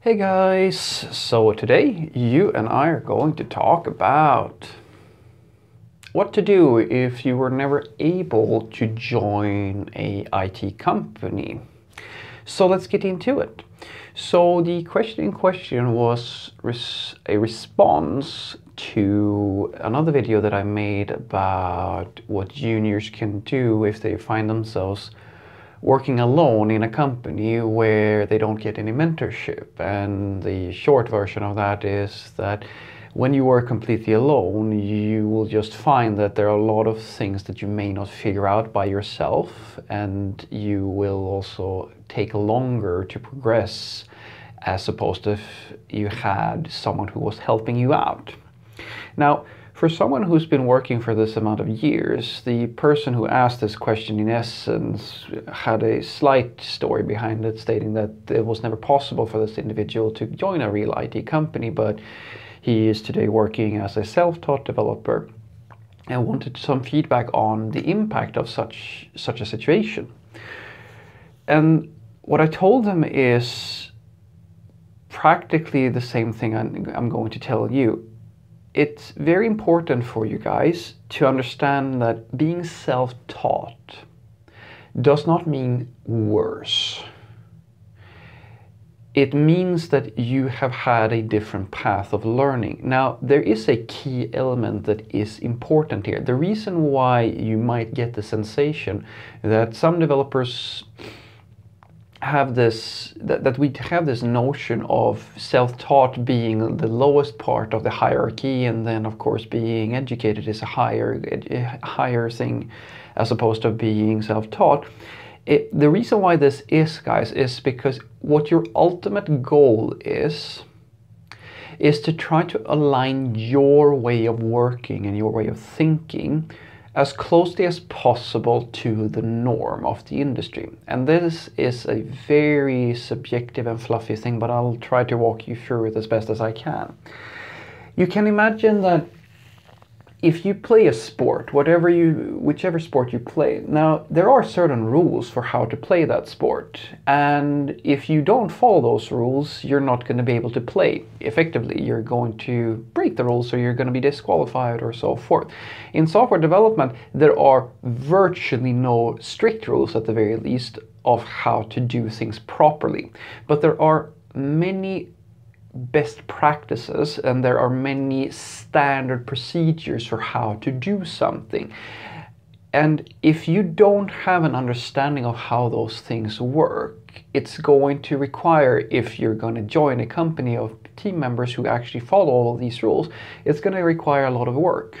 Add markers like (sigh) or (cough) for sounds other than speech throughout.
Hey guys, so today you and I are going to talk about what to do if you were never able to join a IT company. So let's get into it. So the question in question was res a response to another video that I made about what juniors can do if they find themselves working alone in a company where they don't get any mentorship. And the short version of that is that when you work completely alone, you will just find that there are a lot of things that you may not figure out by yourself, and you will also take longer to progress as opposed to if you had someone who was helping you out. Now, for someone who's been working for this amount of years, the person who asked this question in essence had a slight story behind it, stating that it was never possible for this individual to join a real IT company, but he is today working as a self-taught developer and wanted some feedback on the impact of such such a situation. And what I told him is practically the same thing I'm going to tell you it's very important for you guys to understand that being self-taught does not mean worse. It means that you have had a different path of learning. Now, there is a key element that is important here. The reason why you might get the sensation that some developers have this that, that we have this notion of self-taught being the lowest part of the hierarchy and then of course being educated is a higher a eh, higher thing as opposed to being self-taught. It, the reason why this is guys is because what your ultimate goal is is to try to align your way of working and your way of thinking as closely as possible to the norm of the industry. And this is a very subjective and fluffy thing, but I'll try to walk you through it as best as I can. You can imagine that if you play a sport, whatever you, whichever sport you play, now there are certain rules for how to play that sport, and if you don't follow those rules, you're not going to be able to play effectively. You're going to break the rules, so you're going to be disqualified or so forth. In software development, there are virtually no strict rules, at the very least, of how to do things properly, but there are many best practices and there are many standard procedures for how to do something. And if you don't have an understanding of how those things work, it's going to require, if you're going to join a company of team members who actually follow all of these rules, it's going to require a lot of work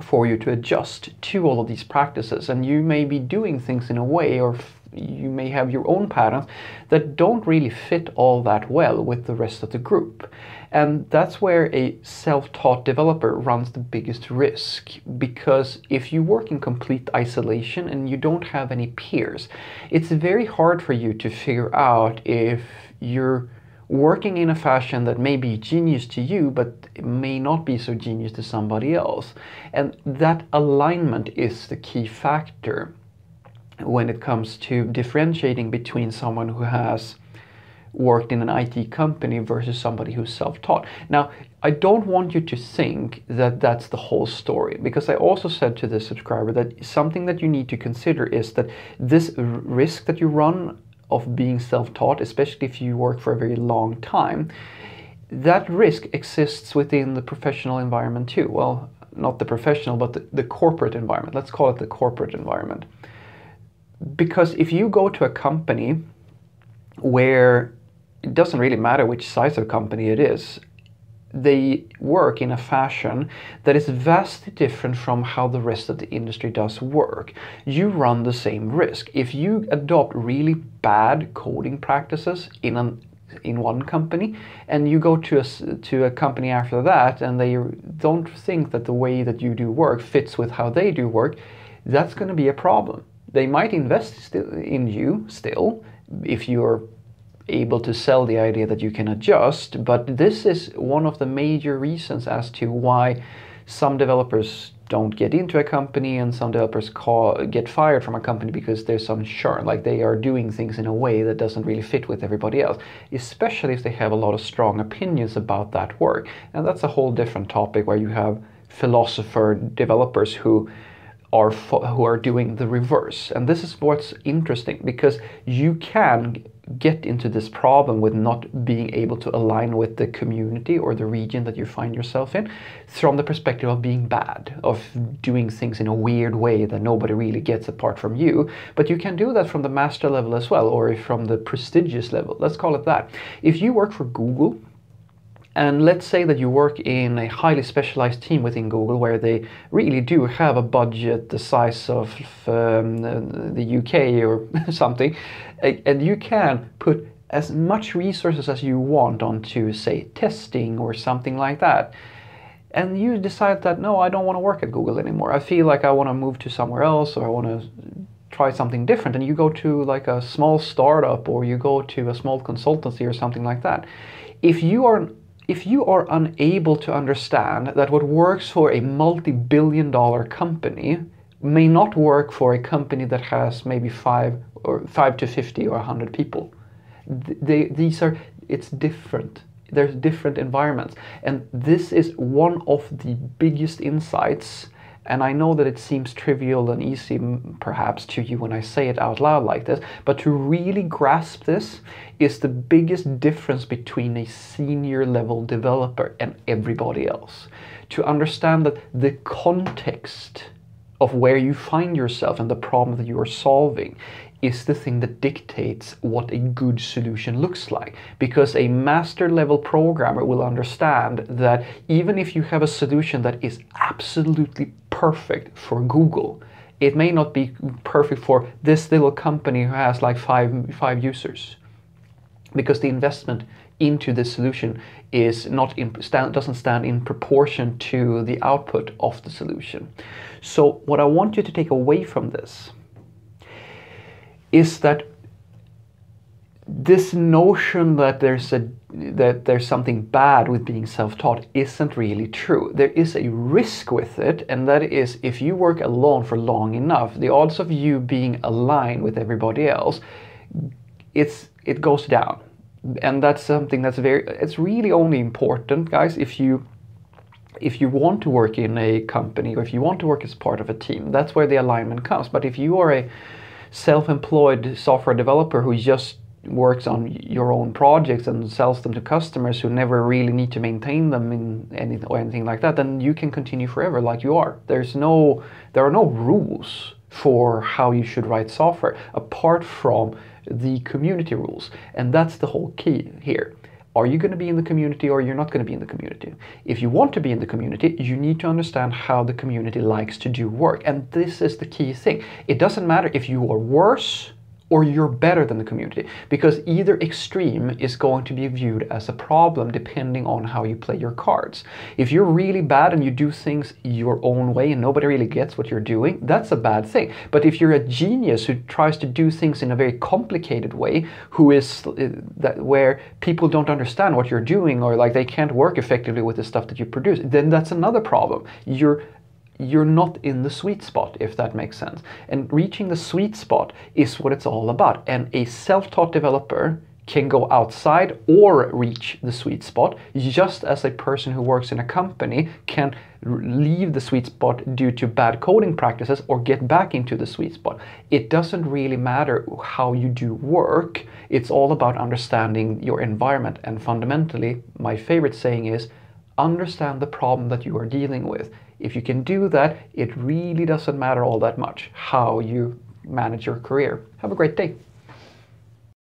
for you to adjust to all of these practices. And you may be doing things in a way or you may have your own patterns that don't really fit all that well with the rest of the group. And that's where a self-taught developer runs the biggest risk because if you work in complete isolation and you don't have any peers, it's very hard for you to figure out if you're working in a fashion that may be genius to you but may not be so genius to somebody else. And that alignment is the key factor when it comes to differentiating between someone who has worked in an IT company versus somebody who's self-taught. Now, I don't want you to think that that's the whole story because I also said to the subscriber that something that you need to consider is that this risk that you run of being self-taught, especially if you work for a very long time, that risk exists within the professional environment too. Well, not the professional, but the, the corporate environment. Let's call it the corporate environment because if you go to a company where it doesn't really matter which size of company it is, they work in a fashion that is vastly different from how the rest of the industry does work. You run the same risk. If you adopt really bad coding practices in an in one company and you go to a, to a company after that and they don't think that the way that you do work fits with how they do work, that's going to be a problem. They might invest in you still if you're able to sell the idea that you can adjust, but this is one of the major reasons as to why some developers don't get into a company and some developers call, get fired from a company because there's some churn like they are doing things in a way that doesn't really fit with everybody else especially if they have a lot of strong opinions about that work. And that's a whole different topic where you have philosopher developers who are who are doing the reverse and this is what's interesting because you can get into this problem with not being able to align with the community or the region that you find yourself in from the perspective of being bad, of doing things in a weird way that nobody really gets apart from you. But you can do that from the master level as well, or from the prestigious level. Let's call it that. If you work for Google, and let's say that you work in a highly specialized team within Google where they really do have a budget the size of um, the UK or (laughs) something, and you can put as much resources as you want onto, say, testing or something like that. And you decide that, no, I don't want to work at Google anymore. I feel like I want to move to somewhere else or I want to try something different. And you go to like a small startup or you go to a small consultancy or something like that. If you are if you are unable to understand that what works for a multi-billion dollar company may not work for a company that has maybe five or five to 50 or 100 people, they, these are, it's different. There's different environments. And this is one of the biggest insights and I know that it seems trivial and easy, perhaps, to you when I say it out loud like this, but to really grasp this is the biggest difference between a senior level developer and everybody else. To understand that the context of where you find yourself and the problem that you are solving is the thing that dictates what a good solution looks like. Because a master level programmer will understand that even if you have a solution that is absolutely perfect for Google, it may not be perfect for this little company who has like five, five users. Because the investment into this solution is not in, stand, doesn't stand in proportion to the output of the solution. So what I want you to take away from this is that this notion that there's a that there's something bad with being self-taught isn't really true. There is a risk with it, and that is if you work alone for long enough, the odds of you being aligned with everybody else, it's it goes down. And that's something that's very it's really only important, guys, if you if you want to work in a company or if you want to work as part of a team, that's where the alignment comes. But if you are a self-employed software developer who just works on your own projects and sells them to customers who never really need to maintain them in any or anything like that, then you can continue forever like you are. There's no there are no rules for how you should write software apart from the community rules. And that's the whole key here. Are you going to be in the community or you're not going to be in the community? If you want to be in the community, you need to understand how the community likes to do work. And this is the key thing. It doesn't matter if you are worse or you're better than the community because either extreme is going to be viewed as a problem depending on how you play your cards. If you're really bad and you do things your own way and nobody really gets what you're doing, that's a bad thing. But if you're a genius who tries to do things in a very complicated way, who is uh, that where people don't understand what you're doing or like they can't work effectively with the stuff that you produce, then that's another problem. You're you're not in the sweet spot, if that makes sense. And reaching the sweet spot is what it's all about. And a self taught developer can go outside or reach the sweet spot, just as a person who works in a company can leave the sweet spot due to bad coding practices or get back into the sweet spot. It doesn't really matter how you do work, it's all about understanding your environment. And fundamentally, my favorite saying is understand the problem that you are dealing with. If you can do that, it really doesn't matter all that much how you manage your career. Have a great day.